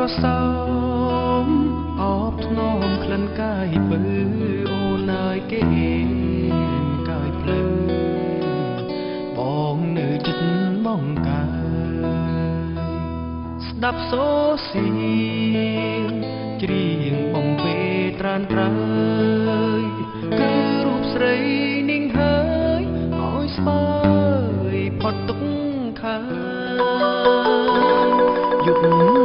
ក្រសោមអបធ្នមក្លិនកាយពើអូនហើយគេអេមកាយភ្លឺបងនៅចិត្តបងកាយស្ដាប់សូសៀងច្រៀងបំពេត្រានត្រើយគឺរូបស្រីនាងហើយឲ្យស្បើយផុតទុកខានយុគ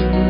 thank you.